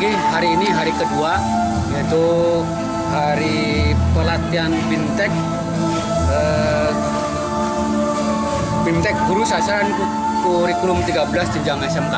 lagi hari ini hari kedua yaitu hari pelatihan BIMTEK eh, BIMTEK Guru Sasaran Kurikulum 13 jenjang SMK.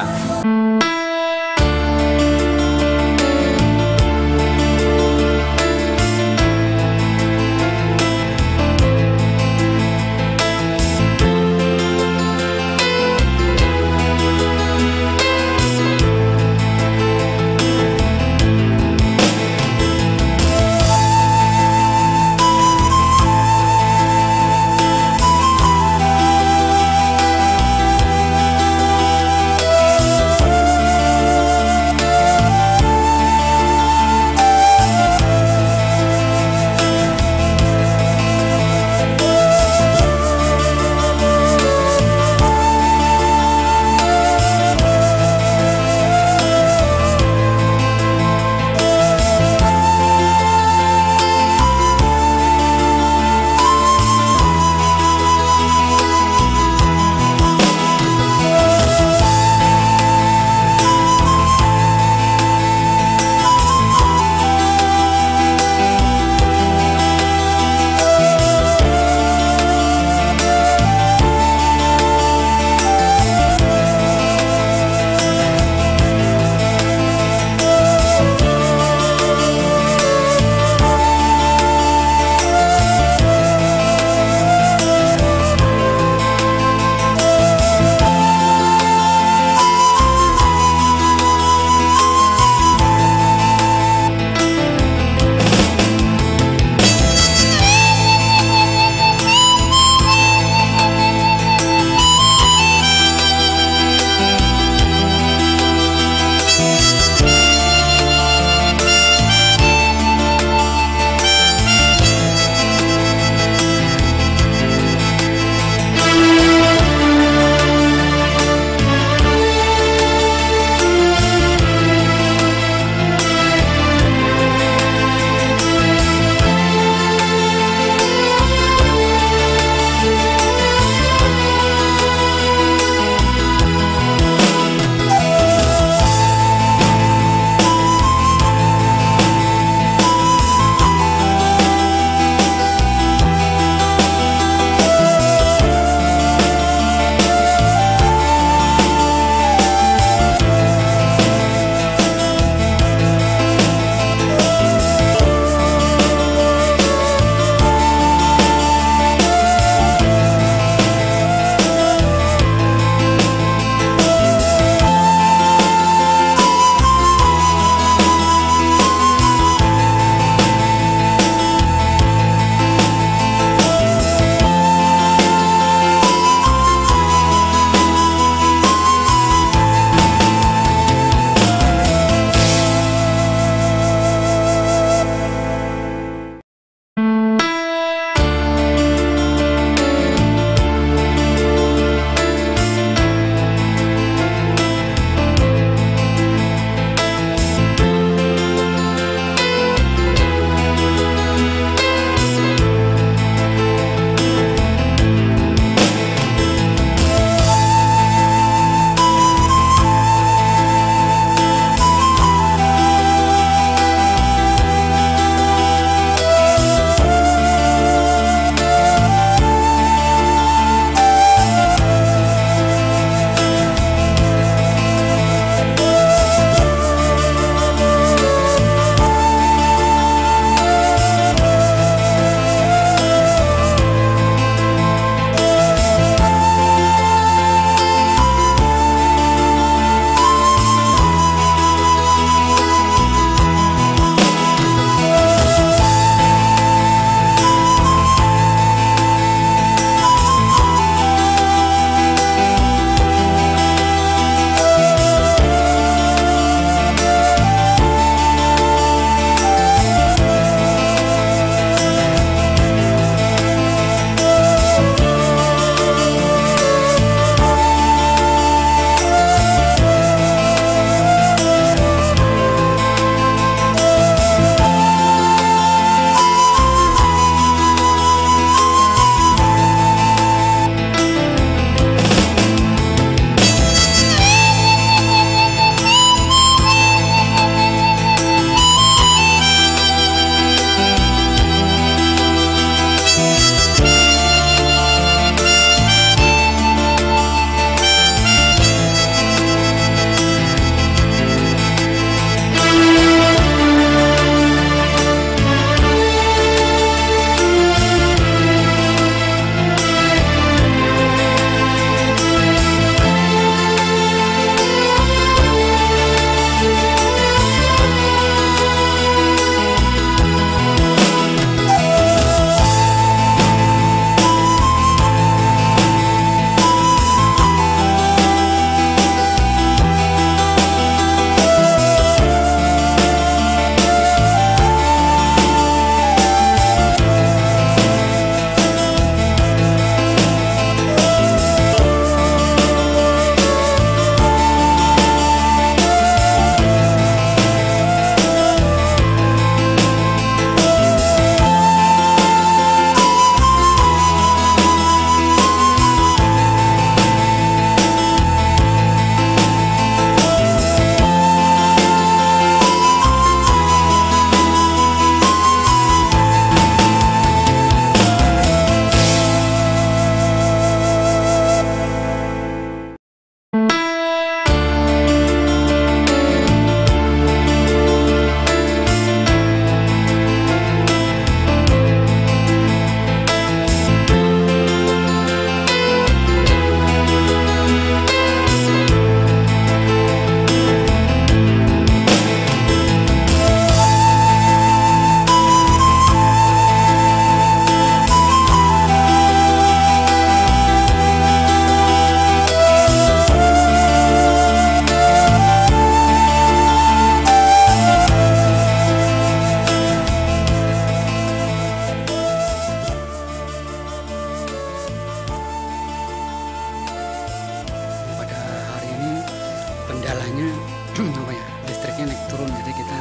Kendalanya apa ya listriknya naik turun jadi kita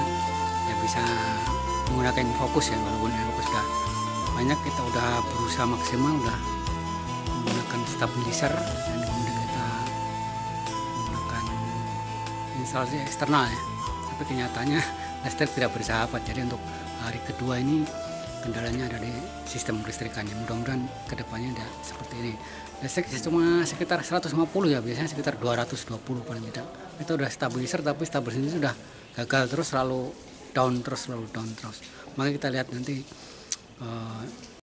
ya bisa menggunakan fokus ya walaupun yang fokus sudah banyak kita udah berusaha maksimal udah menggunakan stabilizer dan kemudian kita menggunakan instalasi eksternal ya. Tapi kenyataannya listrik tidak bersahabat. Jadi untuk hari kedua ini kendalanya ada di sistem listrikannya. Mudah-mudahan ke depannya tidak seperti ini. Listrik cuma sekitar 150 ya biasanya sekitar 220 paling tidak itu udah stabilizer tapi stabilizer itu sudah gagal terus selalu down terus selalu down terus. Maka kita lihat nanti eh,